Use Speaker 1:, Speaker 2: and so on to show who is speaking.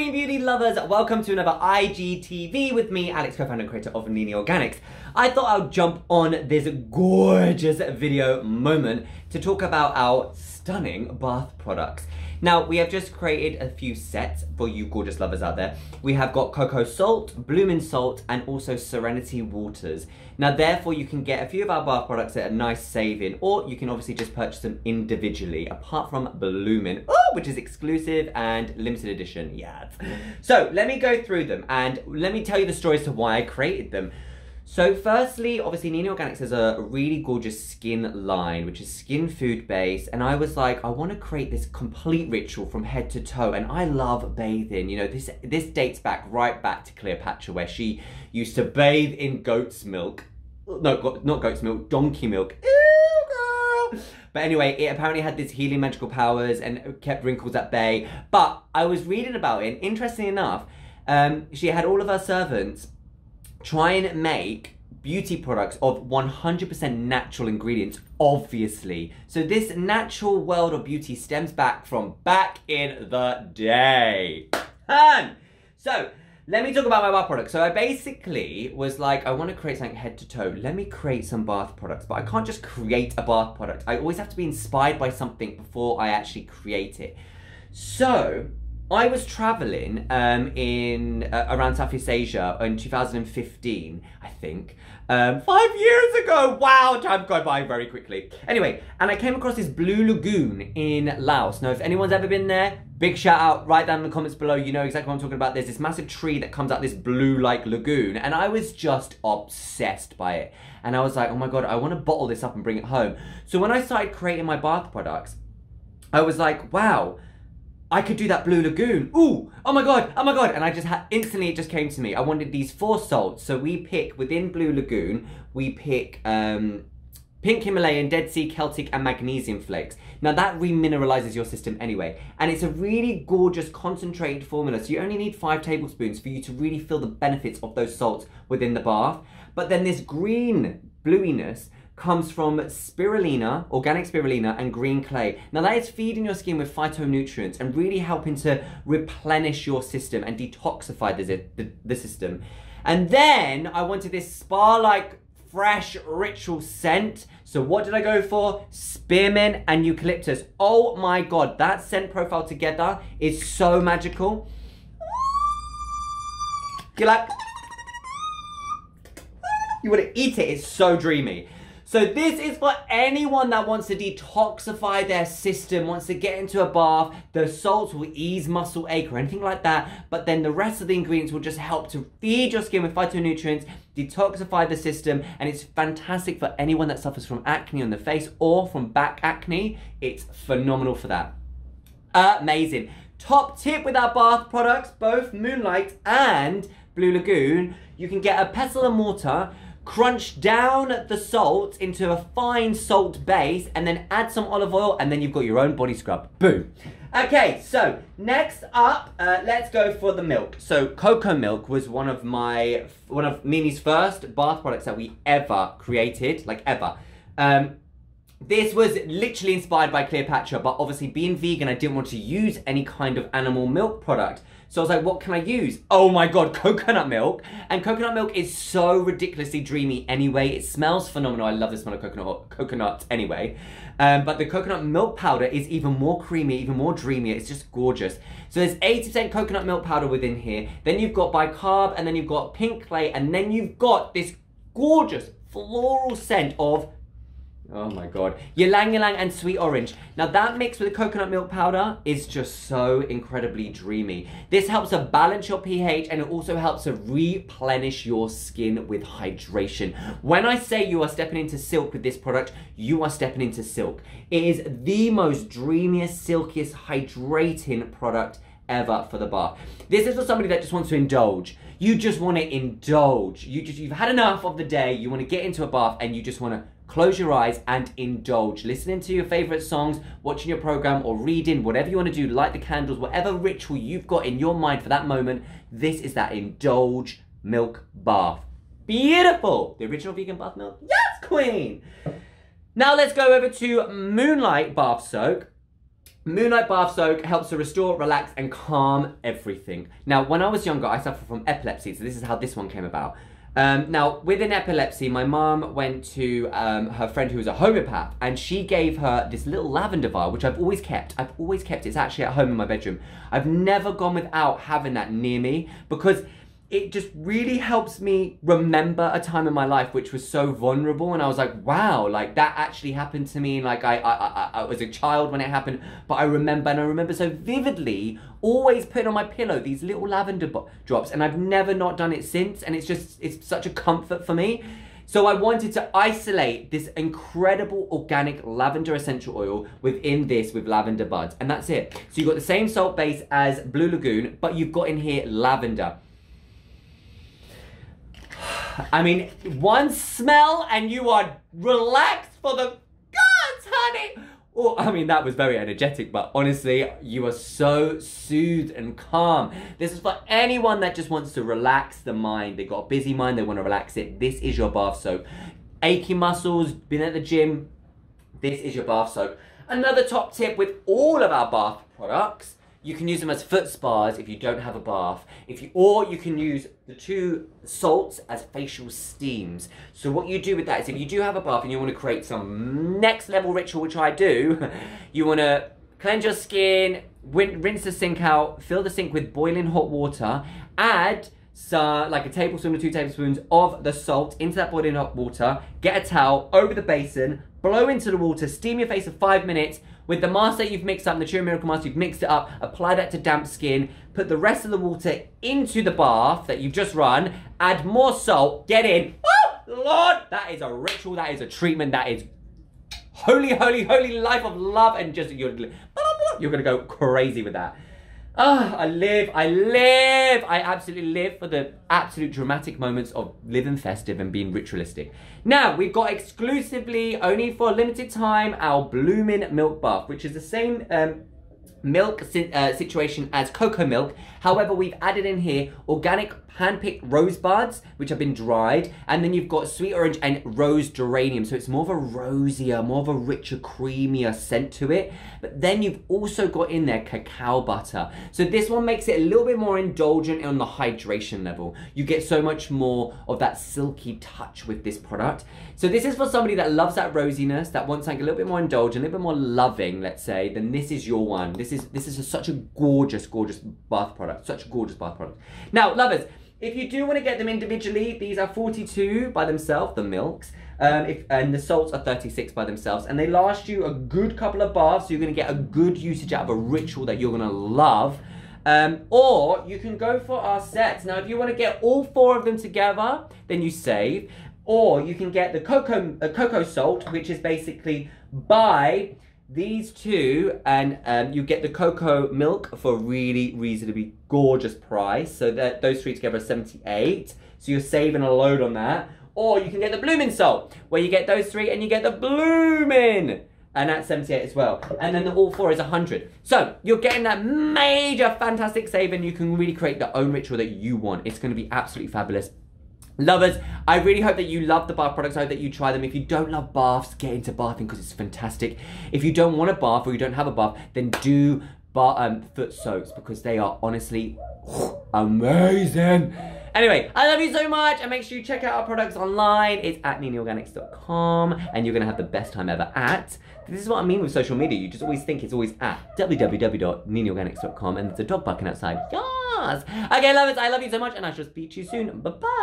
Speaker 1: green beauty lovers, welcome to another IGTV with me, Alex, co-founder and creator of Nini Organics. I thought I'd jump on this gorgeous video moment to talk about our stunning bath products. Now, we have just created a few sets for you gorgeous lovers out there. We have got Cocoa Salt, Bloomin' Salt, and also Serenity Waters. Now, therefore, you can get a few of our bath products at a nice saving, or you can obviously just purchase them individually, apart from Bloomin', oh, which is exclusive and limited edition, yes. So, let me go through them, and let me tell you the stories to why I created them. So firstly, obviously Nini Organics has a really gorgeous skin line, which is skin food based. And I was like, I want to create this complete ritual from head to toe. And I love bathing. You know, this this dates back right back to Cleopatra, where she used to bathe in goat's milk. No, not goat's milk, donkey milk. Ew, girl. But anyway, it apparently had these healing magical powers and kept wrinkles at bay. But I was reading about it, and interestingly enough, um, she had all of her servants try and make beauty products of 100% natural ingredients, obviously. So this natural world of beauty stems back from back in the day. And so, let me talk about my bath products. So I basically was like, I want to create something head to toe. Let me create some bath products, but I can't just create a bath product. I always have to be inspired by something before I actually create it. So I was traveling um, in uh, around Southeast Asia in 2015, I think. Um, five years ago! Wow, time gone by very quickly. Anyway, and I came across this blue lagoon in Laos. Now, if anyone's ever been there, big shout out, write down in the comments below. You know exactly what I'm talking about. There's this massive tree that comes out this blue-like lagoon, and I was just obsessed by it. And I was like, oh my god, I want to bottle this up and bring it home. So when I started creating my bath products, I was like, wow, I could do that Blue Lagoon. Ooh, oh my god, oh my god. And I just had, instantly it just came to me. I wanted these four salts. So we pick, within Blue Lagoon, we pick um, pink Himalayan, Dead Sea, Celtic, and magnesium flakes. Now that remineralizes your system anyway. And it's a really gorgeous concentrated formula. So you only need five tablespoons for you to really feel the benefits of those salts within the bath. But then this green bluiness comes from spirulina, organic spirulina, and green clay. Now that is feeding your skin with phytonutrients and really helping to replenish your system and detoxify the, the, the system. And then I wanted this spa-like fresh ritual scent. So what did I go for? Spearmint and eucalyptus. Oh my God, that scent profile together is so magical. You're like, you want to eat it, it's so dreamy. So this is for anyone that wants to detoxify their system, wants to get into a bath. The salts will ease muscle ache or anything like that, but then the rest of the ingredients will just help to feed your skin with phytonutrients, detoxify the system, and it's fantastic for anyone that suffers from acne on the face or from back acne. It's phenomenal for that. Amazing. Top tip with our bath products, both Moonlight and Blue Lagoon, you can get a pestle and mortar crunch down the salt into a fine salt base and then add some olive oil and then you've got your own body scrub. Boom. Okay, so next up, uh, let's go for the milk. So cocoa milk was one of my, one of Nini's first bath products that we ever created, like ever. Um, this was literally inspired by Cleopatra, but obviously being vegan, I didn't want to use any kind of animal milk product. So I was like, what can I use? Oh my god, coconut milk. And coconut milk is so ridiculously dreamy anyway. It smells phenomenal. I love the smell of coconut, coconut anyway. Um, but the coconut milk powder is even more creamy, even more dreamy. It's just gorgeous. So there's 80% coconut milk powder within here. Then you've got bicarb, and then you've got pink clay, and then you've got this gorgeous floral scent of Oh my god. Ylang ylang and sweet orange. Now that mixed with the coconut milk powder is just so incredibly dreamy. This helps to balance your pH and it also helps to replenish your skin with hydration. When I say you are stepping into silk with this product, you are stepping into silk. It is the most dreamiest, silkiest, hydrating product ever for the bath. This is for somebody that just wants to indulge. You just want to indulge. You just you've had enough of the day. You want to get into a bath and you just want to close your eyes and indulge. Listening to your favorite songs, watching your program, or reading, whatever you want to do, light the candles, whatever ritual you've got in your mind for that moment, this is that indulge milk bath. Beautiful! The original vegan bath milk? Yes, queen! Now let's go over to Moonlight Bath Soak. Moonlight Bath Soak helps to restore, relax, and calm everything. Now, when I was younger, I suffered from epilepsy, so this is how this one came about. Um, now, within epilepsy, my mom went to um, her friend who was a homeopath, and she gave her this little lavender vial, which I've always kept. I've always kept. It's actually at home in my bedroom. I've never gone without having that near me because it just really helps me remember a time in my life which was so vulnerable and I was like wow like that actually happened to me like I, I, I, I was a child when it happened but I remember and I remember so vividly always putting on my pillow these little lavender drops and I've never not done it since and it's just it's such a comfort for me. So I wanted to isolate this incredible organic lavender essential oil within this with lavender buds and that's it. So you've got the same salt base as Blue Lagoon but you've got in here lavender I mean, one smell and you are relaxed for the gods, honey. Oh, I mean, that was very energetic, but honestly, you are so soothed and calm. This is for anyone that just wants to relax the mind. They got a busy mind, they want to relax it. This is your bath soap. Achy muscles, been at the gym, this is your bath soap. Another top tip with all of our bath products you can use them as foot spas if you don't have a bath. If you or you can use the two salts as facial steams. So what you do with that is if you do have a bath and you want to create some next level ritual, which I do, you want to cleanse your skin, rinse the sink out, fill the sink with boiling hot water, add so like a tablespoon or two tablespoons of the salt into that boiling hot water, get a towel over the basin, blow into the water, steam your face for five minutes. With the mask that you've mixed up, the True Miracle Mask, you've mixed it up, apply that to damp skin, put the rest of the water into the bath that you've just run, add more salt, get in. Oh, Lord, that is a ritual, that is a treatment, that is holy, holy, holy life of love, and just you're, you're gonna go crazy with that. Ah, I live, I live, I absolutely live for the absolute dramatic moments of living festive and being ritualistic. Now, we've got exclusively, only for a limited time, our Bloomin' Milk Bath, which is the same um, milk uh, situation as cocoa milk. However, we've added in here organic hand-picked rose buds, which have been dried, and then you've got sweet orange and rose geranium. So it's more of a rosier, more of a richer, creamier scent to it. But then you've also got in there cacao butter. So this one makes it a little bit more indulgent on the hydration level. You get so much more of that silky touch with this product. So this is for somebody that loves that rosiness, that wants something a little bit more indulgent, a little bit more loving, let's say, then this is your one. This is this is a, such a gorgeous, gorgeous bath product. Such a gorgeous bath product. Now, lovers, if you do want to get them individually, these are 42 by themselves, the milks. Um, if, and the salts are 36 by themselves. And they last you a good couple of baths, so you're going to get a good usage out of a ritual that you're going to love. Um, or you can go for our sets. Now, if you want to get all four of them together, then you save. Or you can get the cocoa, uh, cocoa salt, which is basically buy these two and um, you get the cocoa milk for a really reasonably gorgeous price. So that those three together are 78. So you're saving a load on that. Or you can get the blooming salt, where you get those three and you get the blooming. And that's 78 as well. And then the all four is 100. So you're getting that major fantastic saving. you can really create the own ritual that you want. It's going to be absolutely fabulous. Lovers, I really hope that you love the bath products. I hope that you try them. If you don't love baths, get into bathing because it's fantastic. If you don't want a bath or you don't have a bath, then do bar, um, foot soaks because they are honestly amazing. Anyway, I love you so much and make sure you check out our products online. It's at niniorganics.com and you're going to have the best time ever at. This is what I mean with social media. You just always think it's always at www.niniorganics.com and there's a dog barking outside. Yes! Okay, lovers, I love you so much and I shall speak to you soon. Bye-bye.